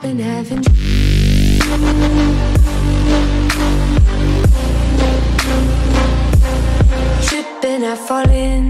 I've been having tripping, I fall in.